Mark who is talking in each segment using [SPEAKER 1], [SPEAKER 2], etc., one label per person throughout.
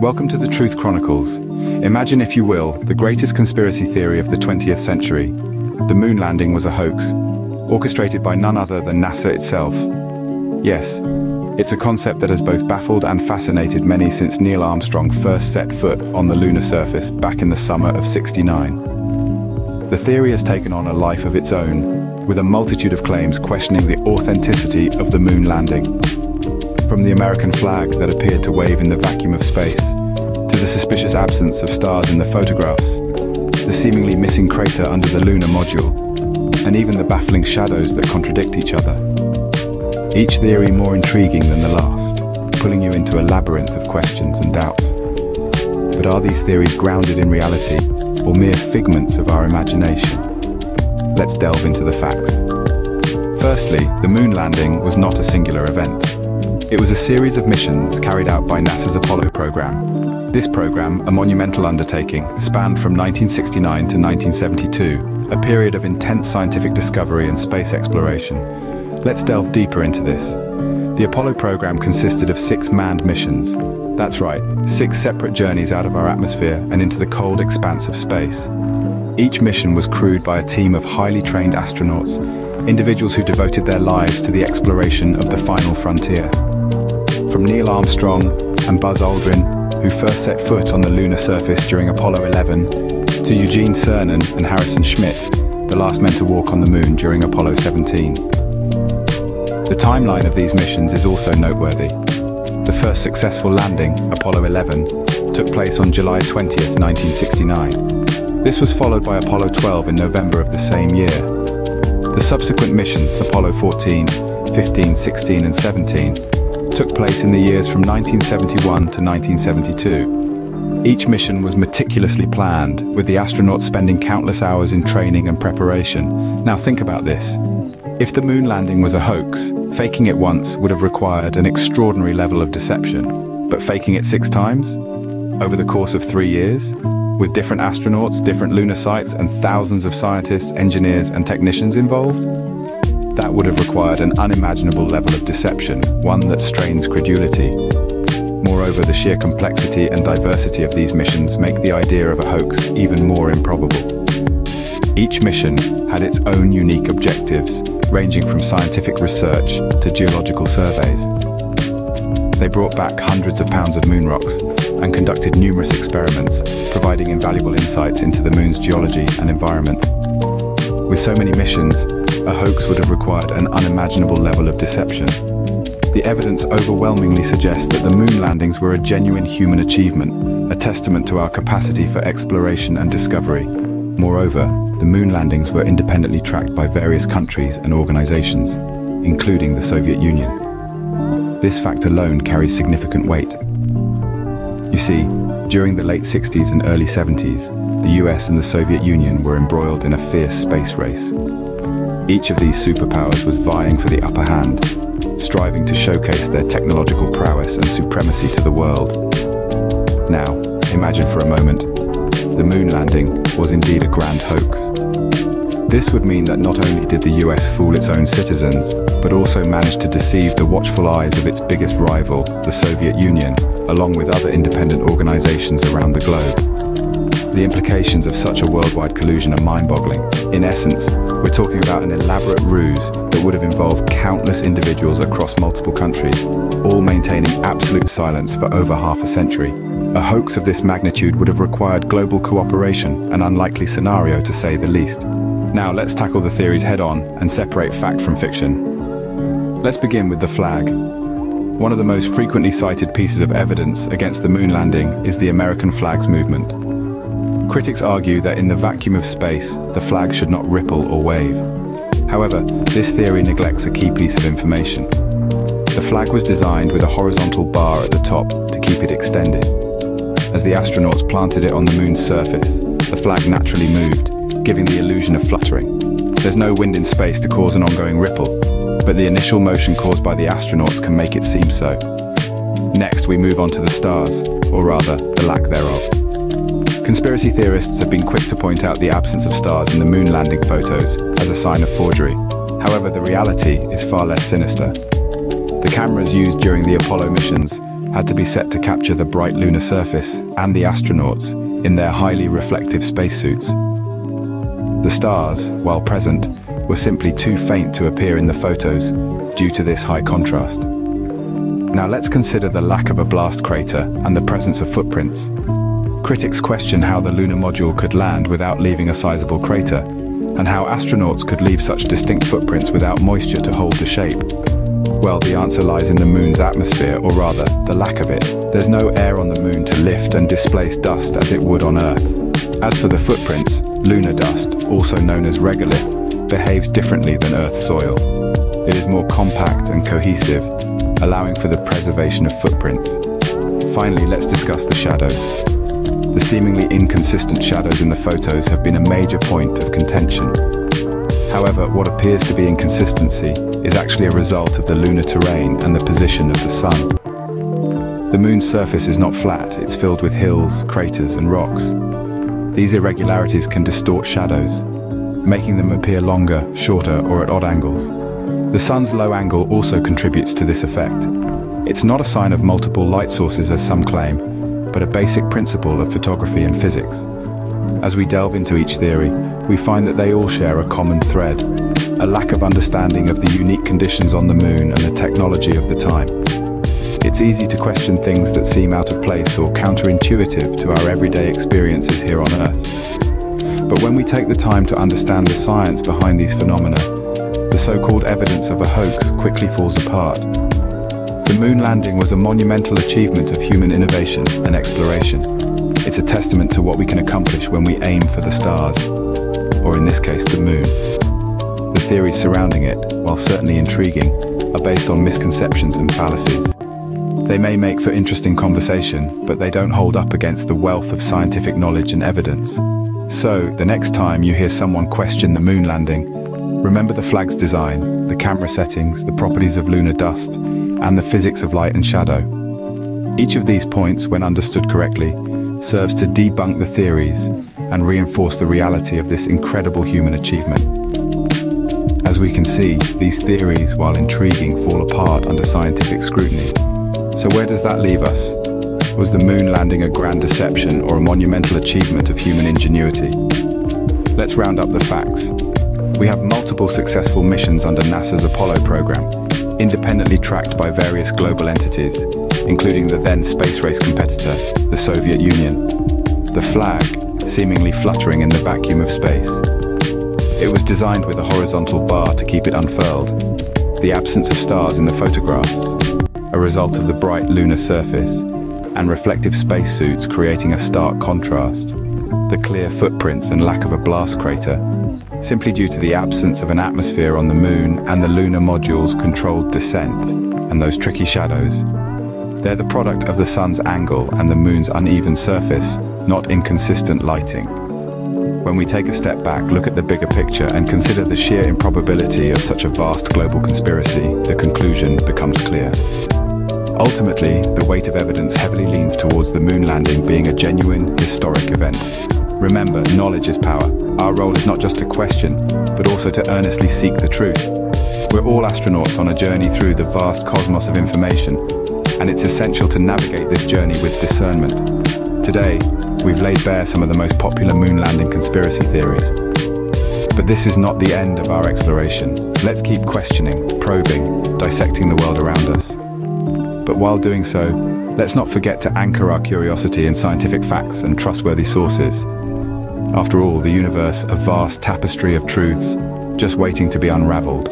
[SPEAKER 1] Welcome to the Truth Chronicles. Imagine, if you will, the greatest conspiracy theory of the 20th century. The moon landing was a hoax, orchestrated by none other than NASA itself. Yes, it's a concept that has both baffled and fascinated many since Neil Armstrong first set foot on the lunar surface back in the summer of 69. The theory has taken on a life of its own, with a multitude of claims questioning the authenticity of the moon landing. From the American flag that appeared to wave in the vacuum of space, to the suspicious absence of stars in the photographs, the seemingly missing crater under the lunar module, and even the baffling shadows that contradict each other. Each theory more intriguing than the last, pulling you into a labyrinth of questions and doubts. But are these theories grounded in reality, or mere figments of our imagination? Let's delve into the facts. Firstly, the moon landing was not a singular event. It was a series of missions carried out by NASA's Apollo program. This program, a monumental undertaking, spanned from 1969 to 1972, a period of intense scientific discovery and space exploration. Let's delve deeper into this. The Apollo program consisted of six manned missions. That's right, six separate journeys out of our atmosphere and into the cold expanse of space. Each mission was crewed by a team of highly trained astronauts, individuals who devoted their lives to the exploration of the final frontier from Neil Armstrong and Buzz Aldrin, who first set foot on the lunar surface during Apollo 11, to Eugene Cernan and Harrison Schmitt, the last men to walk on the moon during Apollo 17. The timeline of these missions is also noteworthy. The first successful landing, Apollo 11, took place on July 20, 1969. This was followed by Apollo 12 in November of the same year. The subsequent missions, Apollo 14, 15, 16 and 17, took place in the years from 1971 to 1972. Each mission was meticulously planned, with the astronauts spending countless hours in training and preparation. Now think about this. If the moon landing was a hoax, faking it once would have required an extraordinary level of deception. But faking it six times? Over the course of three years? With different astronauts, different lunar sites, and thousands of scientists, engineers, and technicians involved? That would have required an unimaginable level of deception, one that strains credulity. Moreover, the sheer complexity and diversity of these missions make the idea of a hoax even more improbable. Each mission had its own unique objectives, ranging from scientific research to geological surveys. They brought back hundreds of pounds of moon rocks and conducted numerous experiments, providing invaluable insights into the moon's geology and environment. With so many missions, a hoax would have required an unimaginable level of deception. The evidence overwhelmingly suggests that the moon landings were a genuine human achievement, a testament to our capacity for exploration and discovery. Moreover, the moon landings were independently tracked by various countries and organizations, including the Soviet Union. This fact alone carries significant weight. You see, during the late 60s and early 70s, the US and the Soviet Union were embroiled in a fierce space race. Each of these superpowers was vying for the upper hand, striving to showcase their technological prowess and supremacy to the world. Now, imagine for a moment, the moon landing was indeed a grand hoax. This would mean that not only did the US fool its own citizens, but also managed to deceive the watchful eyes of its biggest rival, the Soviet Union, along with other independent organizations around the globe. The implications of such a worldwide collusion are mind-boggling. In essence, we're talking about an elaborate ruse that would have involved countless individuals across multiple countries, all maintaining absolute silence for over half a century. A hoax of this magnitude would have required global cooperation, an unlikely scenario to say the least. Now let's tackle the theories head on and separate fact from fiction. Let's begin with the flag. One of the most frequently cited pieces of evidence against the moon landing is the American flags movement. Critics argue that in the vacuum of space, the flag should not ripple or wave. However, this theory neglects a key piece of information. The flag was designed with a horizontal bar at the top to keep it extended. As the astronauts planted it on the moon's surface, the flag naturally moved, giving the illusion of fluttering. There's no wind in space to cause an ongoing ripple, but the initial motion caused by the astronauts can make it seem so. Next, we move on to the stars, or rather, the lack thereof. Conspiracy theorists have been quick to point out the absence of stars in the moon landing photos as a sign of forgery. However, the reality is far less sinister. The cameras used during the Apollo missions had to be set to capture the bright lunar surface and the astronauts in their highly reflective spacesuits. The stars, while present, were simply too faint to appear in the photos due to this high contrast. Now let's consider the lack of a blast crater and the presence of footprints. Critics question how the lunar module could land without leaving a sizable crater, and how astronauts could leave such distinct footprints without moisture to hold the shape. Well, the answer lies in the moon's atmosphere, or rather, the lack of it. There's no air on the moon to lift and displace dust as it would on Earth. As for the footprints, lunar dust, also known as regolith, behaves differently than Earth soil. It is more compact and cohesive, allowing for the preservation of footprints. Finally, let's discuss the shadows. The seemingly inconsistent shadows in the photos have been a major point of contention. However, what appears to be inconsistency is actually a result of the lunar terrain and the position of the sun. The moon's surface is not flat, it's filled with hills, craters and rocks. These irregularities can distort shadows, making them appear longer, shorter or at odd angles. The sun's low angle also contributes to this effect. It's not a sign of multiple light sources as some claim, but a basic principle of photography and physics. As we delve into each theory, we find that they all share a common thread, a lack of understanding of the unique conditions on the moon and the technology of the time. It's easy to question things that seem out of place or counterintuitive to our everyday experiences here on Earth. But when we take the time to understand the science behind these phenomena, the so-called evidence of a hoax quickly falls apart. The moon landing was a monumental achievement of human innovation and exploration. It's a testament to what we can accomplish when we aim for the stars, or in this case, the moon. The theories surrounding it, while certainly intriguing, are based on misconceptions and fallacies. They may make for interesting conversation, but they don't hold up against the wealth of scientific knowledge and evidence. So, the next time you hear someone question the moon landing, remember the flag's design, the camera settings, the properties of lunar dust, and the physics of light and shadow. Each of these points, when understood correctly, serves to debunk the theories and reinforce the reality of this incredible human achievement. As we can see, these theories, while intriguing, fall apart under scientific scrutiny. So where does that leave us? Was the moon landing a grand deception or a monumental achievement of human ingenuity? Let's round up the facts. We have multiple successful missions under NASA's Apollo program, independently tracked by various global entities, including the then space race competitor, the Soviet Union. The flag, seemingly fluttering in the vacuum of space. It was designed with a horizontal bar to keep it unfurled. The absence of stars in the photographs, a result of the bright lunar surface, and reflective spacesuits creating a stark contrast. The clear footprints and lack of a blast crater, simply due to the absence of an atmosphere on the moon and the lunar module's controlled descent, and those tricky shadows. They're the product of the sun's angle and the moon's uneven surface, not inconsistent lighting. When we take a step back, look at the bigger picture and consider the sheer improbability of such a vast global conspiracy, the conclusion becomes clear. Ultimately, the weight of evidence heavily leans towards the moon landing being a genuine, historic event. Remember, knowledge is power. Our role is not just to question, but also to earnestly seek the truth. We're all astronauts on a journey through the vast cosmos of information, and it's essential to navigate this journey with discernment. Today, we've laid bare some of the most popular moon landing conspiracy theories. But this is not the end of our exploration. Let's keep questioning, probing, dissecting the world around us. But while doing so, let's not forget to anchor our curiosity in scientific facts and trustworthy sources. After all, the universe, a vast tapestry of truths, just waiting to be unraveled.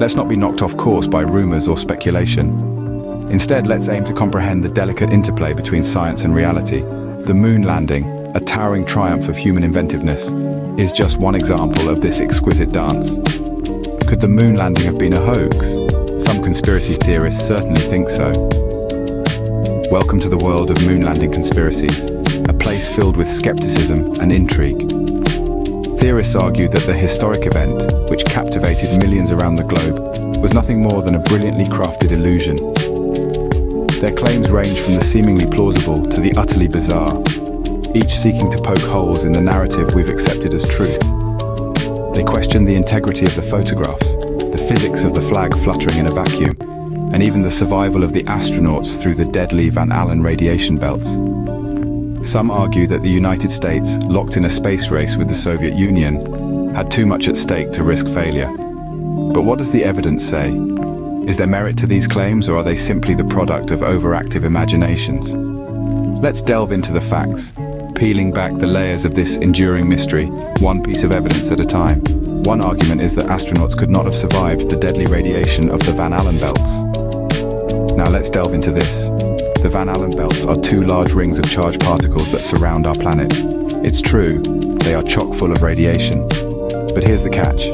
[SPEAKER 1] Let's not be knocked off course by rumors or speculation. Instead, let's aim to comprehend the delicate interplay between science and reality. The moon landing, a towering triumph of human inventiveness, is just one example of this exquisite dance. Could the moon landing have been a hoax? Some conspiracy theorists certainly think so. Welcome to the world of moon landing conspiracies, a place filled with skepticism and intrigue. Theorists argue that the historic event, which captivated millions around the globe, was nothing more than a brilliantly crafted illusion their claims range from the seemingly plausible to the utterly bizarre, each seeking to poke holes in the narrative we've accepted as truth. They question the integrity of the photographs, the physics of the flag fluttering in a vacuum, and even the survival of the astronauts through the deadly Van Allen radiation belts. Some argue that the United States, locked in a space race with the Soviet Union, had too much at stake to risk failure. But what does the evidence say? Is there merit to these claims or are they simply the product of overactive imaginations? Let's delve into the facts, peeling back the layers of this enduring mystery, one piece of evidence at a time. One argument is that astronauts could not have survived the deadly radiation of the Van Allen belts. Now let's delve into this. The Van Allen belts are two large rings of charged particles that surround our planet. It's true, they are chock full of radiation. But here's the catch.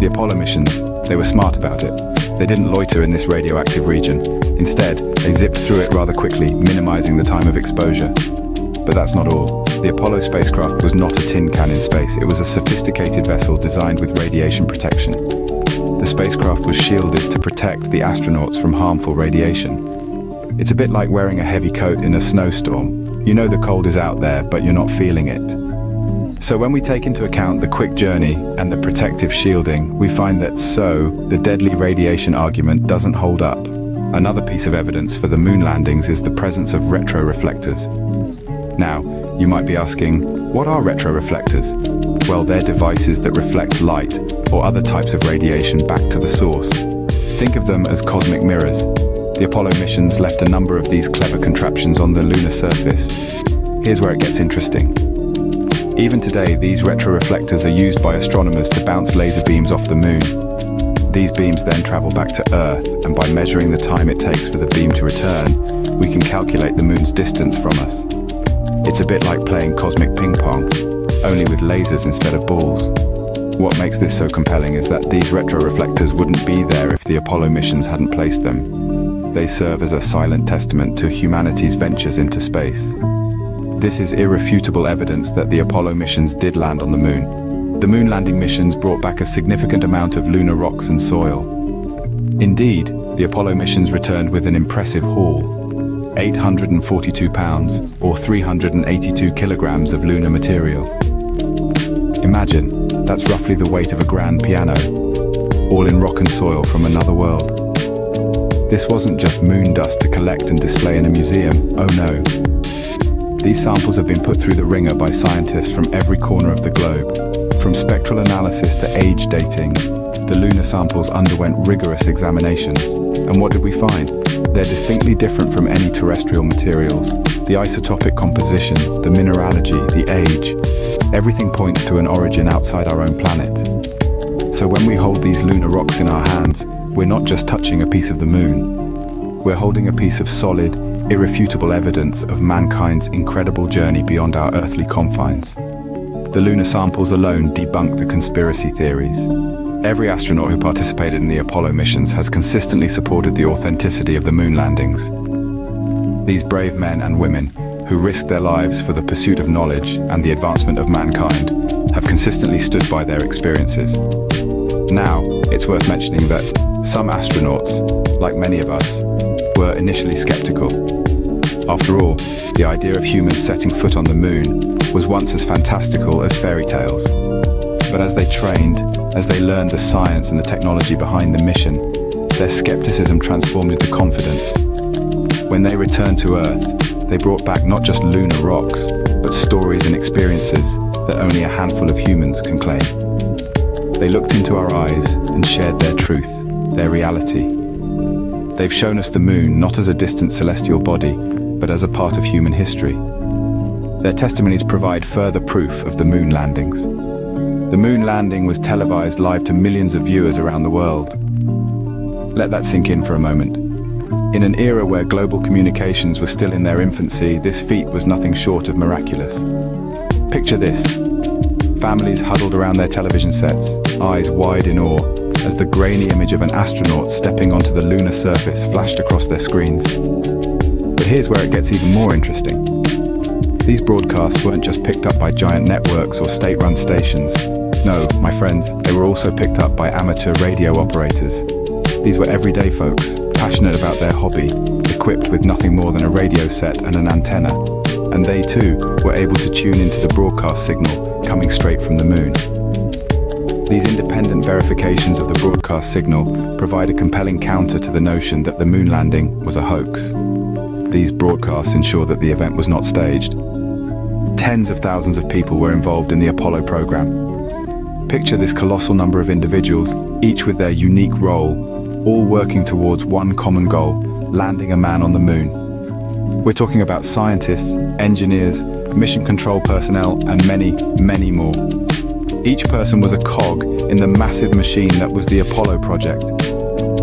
[SPEAKER 1] The Apollo missions, they were smart about it. They didn't loiter in this radioactive region. Instead, they zipped through it rather quickly, minimizing the time of exposure. But that's not all. The Apollo spacecraft was not a tin can in space, it was a sophisticated vessel designed with radiation protection. The spacecraft was shielded to protect the astronauts from harmful radiation. It's a bit like wearing a heavy coat in a snowstorm. You know the cold is out there, but you're not feeling it. So when we take into account the quick journey and the protective shielding, we find that so, the deadly radiation argument doesn't hold up. Another piece of evidence for the moon landings is the presence of retroreflectors. Now, you might be asking, what are retroreflectors? Well, they're devices that reflect light or other types of radiation back to the source. Think of them as cosmic mirrors. The Apollo missions left a number of these clever contraptions on the lunar surface. Here's where it gets interesting. Even today, these retroreflectors are used by astronomers to bounce laser beams off the moon. These beams then travel back to Earth, and by measuring the time it takes for the beam to return, we can calculate the moon's distance from us. It's a bit like playing cosmic ping pong, only with lasers instead of balls. What makes this so compelling is that these retroreflectors wouldn't be there if the Apollo missions hadn't placed them. They serve as a silent testament to humanity's ventures into space. This is irrefutable evidence that the Apollo missions did land on the moon. The moon landing missions brought back a significant amount of lunar rocks and soil. Indeed, the Apollo missions returned with an impressive haul, 842 pounds or 382 kilograms of lunar material. Imagine, that's roughly the weight of a grand piano, all in rock and soil from another world. This wasn't just moon dust to collect and display in a museum, oh no. These samples have been put through the wringer by scientists from every corner of the globe. From spectral analysis to age dating, the lunar samples underwent rigorous examinations. And what did we find? They're distinctly different from any terrestrial materials. The isotopic compositions, the mineralogy, the age, everything points to an origin outside our own planet. So when we hold these lunar rocks in our hands, we're not just touching a piece of the moon. We're holding a piece of solid, irrefutable evidence of mankind's incredible journey beyond our earthly confines. The lunar samples alone debunk the conspiracy theories. Every astronaut who participated in the Apollo missions has consistently supported the authenticity of the moon landings. These brave men and women, who risked their lives for the pursuit of knowledge and the advancement of mankind, have consistently stood by their experiences. Now, it's worth mentioning that some astronauts, like many of us, were initially skeptical. After all, the idea of humans setting foot on the moon was once as fantastical as fairy tales. But as they trained, as they learned the science and the technology behind the mission, their skepticism transformed into confidence. When they returned to Earth, they brought back not just lunar rocks, but stories and experiences that only a handful of humans can claim. They looked into our eyes and shared their truth, their reality. They've shown us the moon not as a distant celestial body, but as a part of human history. Their testimonies provide further proof of the moon landings. The moon landing was televised live to millions of viewers around the world. Let that sink in for a moment. In an era where global communications were still in their infancy, this feat was nothing short of miraculous. Picture this. Families huddled around their television sets, eyes wide in awe, as the grainy image of an astronaut stepping onto the lunar surface flashed across their screens. But here's where it gets even more interesting. These broadcasts weren't just picked up by giant networks or state-run stations. No, my friends, they were also picked up by amateur radio operators. These were everyday folks, passionate about their hobby, equipped with nothing more than a radio set and an antenna. And they too were able to tune into the broadcast signal coming straight from the moon. These independent verifications of the broadcast signal provide a compelling counter to the notion that the moon landing was a hoax. These broadcasts ensure that the event was not staged. Tens of thousands of people were involved in the Apollo program. Picture this colossal number of individuals, each with their unique role, all working towards one common goal, landing a man on the moon. We're talking about scientists, engineers, mission control personnel, and many, many more. Each person was a cog in the massive machine that was the Apollo project.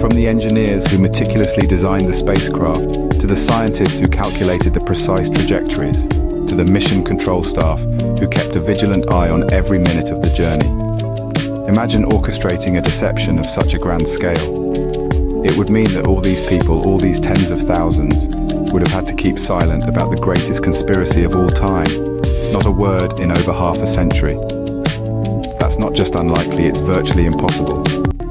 [SPEAKER 1] From the engineers who meticulously designed the spacecraft, to the scientists who calculated the precise trajectories, to the mission control staff who kept a vigilant eye on every minute of the journey. Imagine orchestrating a deception of such a grand scale. It would mean that all these people, all these tens of thousands, would have had to keep silent about the greatest conspiracy of all time, not a word in over half a century. That's not just unlikely, it's virtually impossible.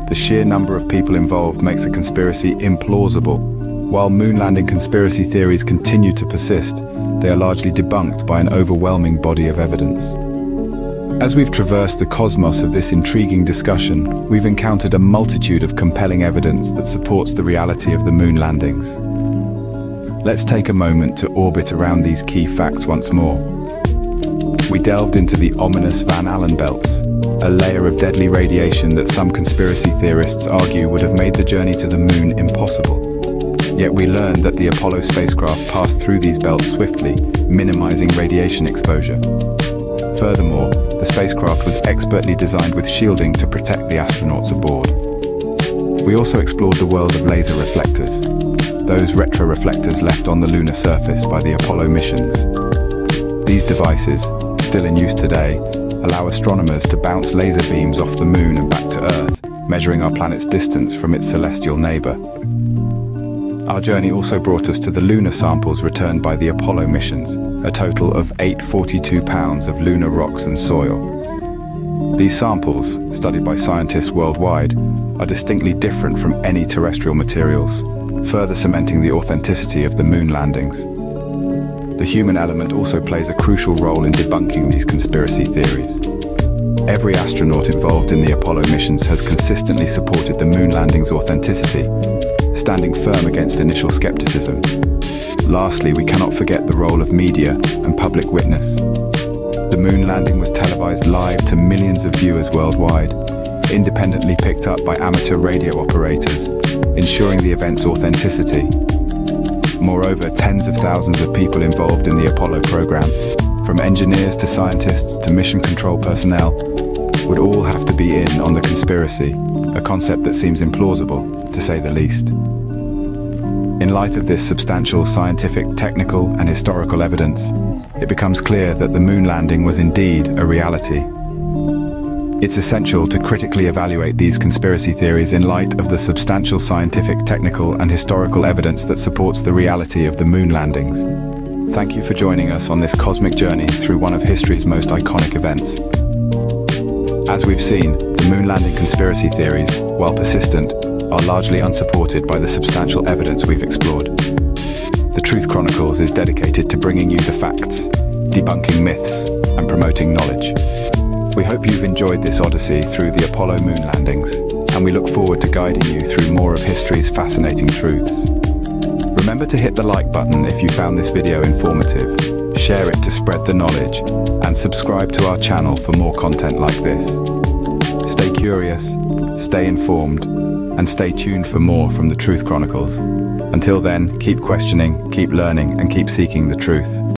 [SPEAKER 1] The sheer number of people involved makes a conspiracy implausible. While moon landing conspiracy theories continue to persist, they are largely debunked by an overwhelming body of evidence. As we've traversed the cosmos of this intriguing discussion, we've encountered a multitude of compelling evidence that supports the reality of the moon landings. Let's take a moment to orbit around these key facts once more. We delved into the ominous Van Allen belts, a layer of deadly radiation that some conspiracy theorists argue would have made the journey to the moon impossible. Yet we learned that the Apollo spacecraft passed through these belts swiftly, minimizing radiation exposure. Furthermore, the spacecraft was expertly designed with shielding to protect the astronauts aboard. We also explored the world of laser reflectors, those retroreflectors left on the lunar surface by the Apollo missions. These devices, still in use today, allow astronomers to bounce laser beams off the moon and back to Earth, measuring our planet's distance from its celestial neighbor. Our journey also brought us to the lunar samples returned by the Apollo missions, a total of 842 pounds of lunar rocks and soil. These samples, studied by scientists worldwide, are distinctly different from any terrestrial materials, further cementing the authenticity of the moon landings. The human element also plays a crucial role in debunking these conspiracy theories. Every astronaut involved in the Apollo missions has consistently supported the moon landing's authenticity, standing firm against initial skepticism. Lastly, we cannot forget the role of media and public witness. The moon landing was televised live to millions of viewers worldwide, independently picked up by amateur radio operators, ensuring the event's authenticity. Moreover, tens of thousands of people involved in the Apollo program, from engineers to scientists to mission control personnel, would all have to be in on the conspiracy, a concept that seems implausible, to say the least. In light of this substantial scientific, technical and historical evidence, it becomes clear that the moon landing was indeed a reality. It's essential to critically evaluate these conspiracy theories in light of the substantial scientific, technical and historical evidence that supports the reality of the moon landings. Thank you for joining us on this cosmic journey through one of history's most iconic events. As we've seen, the moon landing conspiracy theories, while persistent, are largely unsupported by the substantial evidence we've explored. The Truth Chronicles is dedicated to bringing you the facts, debunking myths, and promoting knowledge. We hope you've enjoyed this odyssey through the Apollo moon landings, and we look forward to guiding you through more of history's fascinating truths. Remember to hit the like button if you found this video informative, share it to spread the knowledge, and subscribe to our channel for more content like this. Stay curious, stay informed, and stay tuned for more from the Truth Chronicles. Until then, keep questioning, keep learning, and keep seeking the truth.